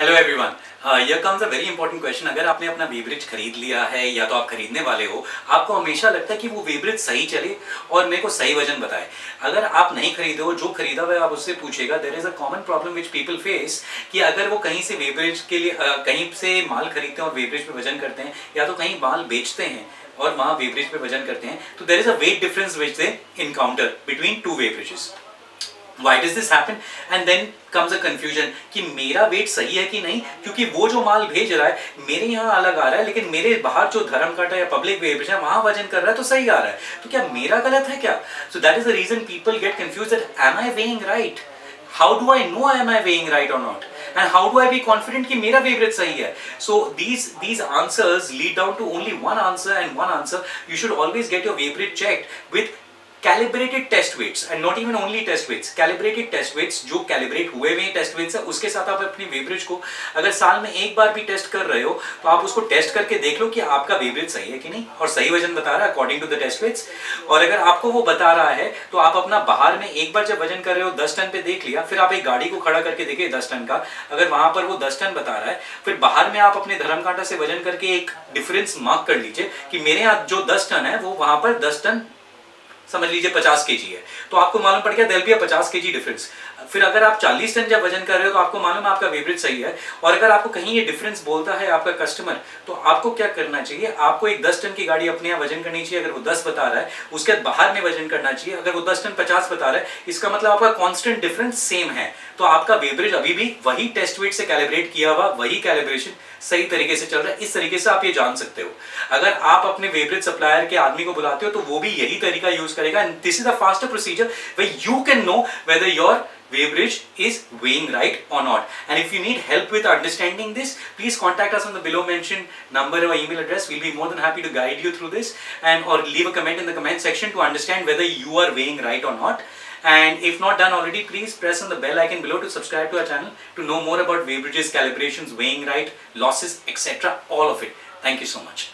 Hello everyone यह comes a very important question अगर आपने अपना वेब्रिज खरीद लिया है या तो आप खरीदने वाले हो आपको हमेशा लगता है कि वो वेब्रिज सही चले और मेरे को सही वज़न बताए। अगर आप नहीं खरीदे हो जो खरीदा हुआ है आप उससे पूछेगा there is a common problem which people face कि अगर वो कहीं से वेब्रिज के लिए uh, कहीं से माल खरीदते हैं और वेब्रिज पे वज़न करते हैं या तो कहीं माल बेचते हैं और वहाँ वेब्रिज पे वज़न करते हैं तो there is a weight difference which they encounter between two weighbridges why does this happen and then comes a confusion कि मेरा वेट सही है कि नहीं? क्योंकि वो जो माल भेज रहा है, मेरे यहाँ अलग आ रहा है, लेकिन मेरे बाहर जो धर्म काटा या पब्लिक वेट है, वहाँ वज़न कर रहा है तो सही आ रहा है। तो क्या मेरा गलत है क्या? So that is the reason people get confuse that am I weighing right how do I know am I weighing right और not and how do I be confident कि मेरा favorite सही है? So these these answers lead down to only one answer, and one answer, you should always get your favorite checked with calibrated test weights and not even only test weights calibrated test weights जो calibrate हुए हुए test weights है उसके साथ आप अपनी वेबरेज को, अगर साल में एक बार भी टेस्ट कर रहे हो तो आप उसको टेस्ट करके देख लो कि आपका वेबरेज सही है कि नहीं, और सही वज़न बता रहा है according to the test weights और अगर आपको वो बता रहा है तो आप अपना बाहर में एक बार जब वज़न कर रहे हो, दस टन पे देख लिया, फिर आप एक गाड़ी को खड़ा करके देखिए दस टन का, अगर वहाँ पर वो दस टन बता रहा है, फिर बाहर में आप अपने धर्म से वज़न करके एक डिफरेंस मार्क कर लीजिए कि मेरे यहाँ जो दस टन है, वो वहाँ पर दस टन समझ लीजिए पचास के है। तो आपको मालूम पड़ गया दिल पचास के डिफरेंस फिर अगर आप 40 टन जब वज़न कर रहे हो तो आपको मालूम आपका वेवरेज सही है। और अगर आपको कहीं ये डिफरेंस बोलता है आपका कस्टमर तो आपको क्या करना चाहिए? आपको एक 10 टन की गाड़ी अपने यहाँ वज़न करनी चाहिए, अगर वो 10 बता रहा है, उसके बाद बाहर में वज़न करना चाहिए। अगर वो 10 टन 50 बता रहा है, इसका मतलब आपका कॉन्स्टेंट डिफरेंस सेम है। तो आपका वेवरेज अभी भी वही टेस्ट वेट से कैलिब्रेट किया हुआ, वही कैलिब्रेशन सही तरीके से चल रहा है। इस तरीके से आप ये जान सकते हो। अगर आप अपने वेवरेज सप्लायर के आदमी को बुलाते हो तो वो भी यही तरीका use करेगा this is the faster procedure way you can know whether your weighbridge is weighing right or not. And if you need help with understanding this, please contact us on the below mentioned number or email address. We'll be more than happy to guide you through this and or leave a comment in the comment section to understand whether you are weighing right or not. And if not done already, please press on the bell icon below to subscribe to our channel to know more about weighbridges, calibrations, weighing right, losses, etc. All of it. Thank you so much.